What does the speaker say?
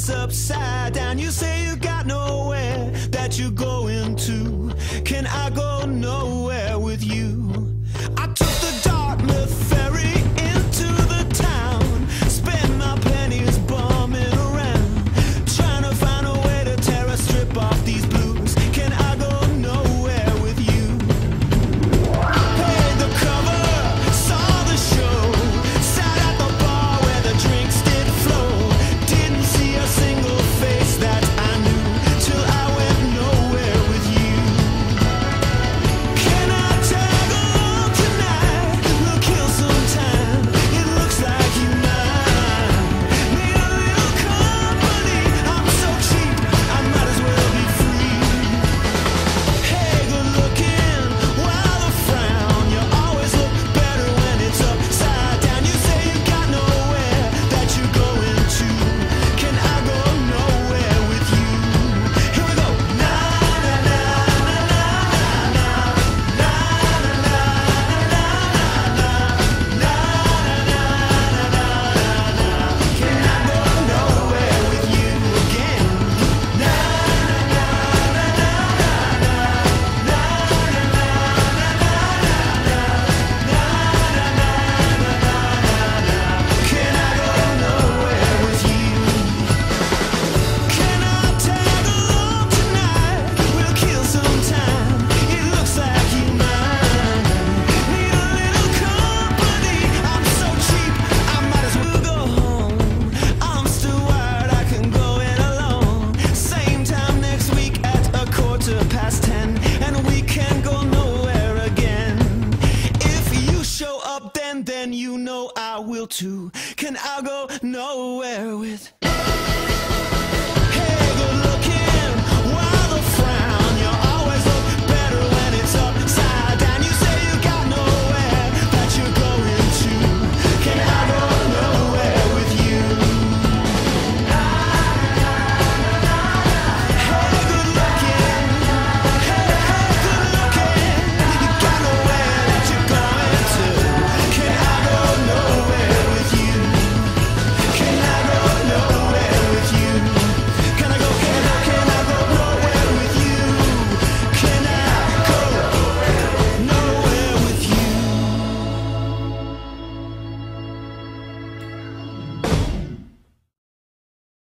it's upside down. You say you got nowhere that you're going to. Can I go? I will too. Can I go nowhere with?